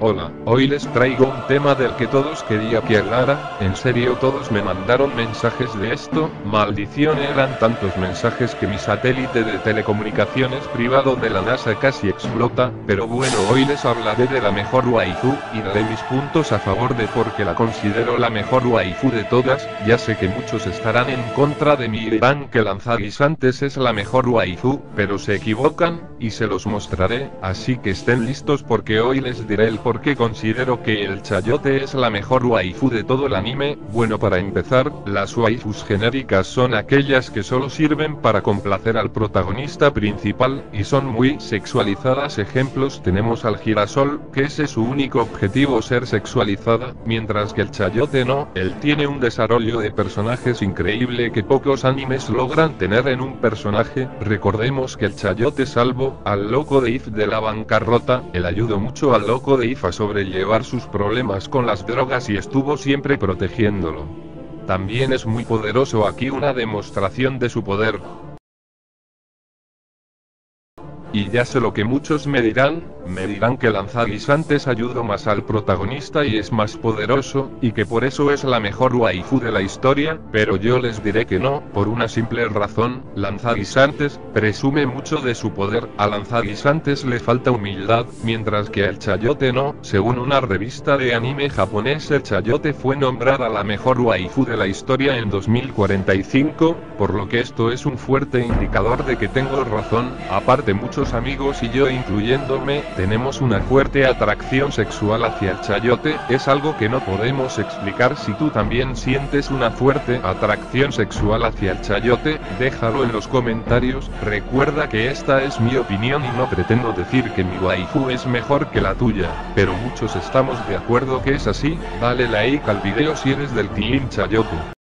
Hola, hoy les traigo un tema del que todos quería que hablara, en serio todos me mandaron mensajes de esto, maldición eran tantos mensajes que mi satélite de telecomunicaciones privado de la NASA casi explota, pero bueno hoy les hablaré de la mejor waifu, y daré mis puntos a favor de por qué la considero la mejor waifu de todas, ya sé que muchos estarán en contra de y dirán que Lanzaguisantes es la mejor waifu, pero se equivocan, y se los mostraré, así que estén listos porque hoy les diré el por qué considero que el chayote es la mejor waifu de todo el anime, bueno para empezar, las waifus genéricas son aquellas que solo sirven para complacer al protagonista principal, y son muy sexualizadas. Ejemplos tenemos al girasol, que ese es su único objetivo ser sexualizada, mientras que el chayote no, él tiene un desarrollo de personajes increíble que pocos animes logran tener en un personaje, recordemos que el chayote salvo, al loco de If de la bancarrota, él ayudó mucho al loco de If a sobrellevar sus problemas con las drogas y estuvo siempre protegiéndolo. También es muy poderoso aquí una demostración de su poder, y ya sé lo que muchos me dirán, me dirán que Lanzaguisantes ayudó más al protagonista y es más poderoso, y que por eso es la mejor waifu de la historia, pero yo les diré que no, por una simple razón, Lanzaguisantes, presume mucho de su poder, a Lanzaguisantes le falta humildad, mientras que al Chayote no, según una revista de anime japonés el Chayote fue nombrada la mejor waifu de la historia en 2045, por lo que esto es un fuerte indicador de que tengo razón, aparte amigos y yo incluyéndome, tenemos una fuerte atracción sexual hacia el chayote, es algo que no podemos explicar. Si tú también sientes una fuerte atracción sexual hacia el chayote, déjalo en los comentarios, recuerda que esta es mi opinión y no pretendo decir que mi waifu es mejor que la tuya, pero muchos estamos de acuerdo que es así, dale like al video si eres del team chayote.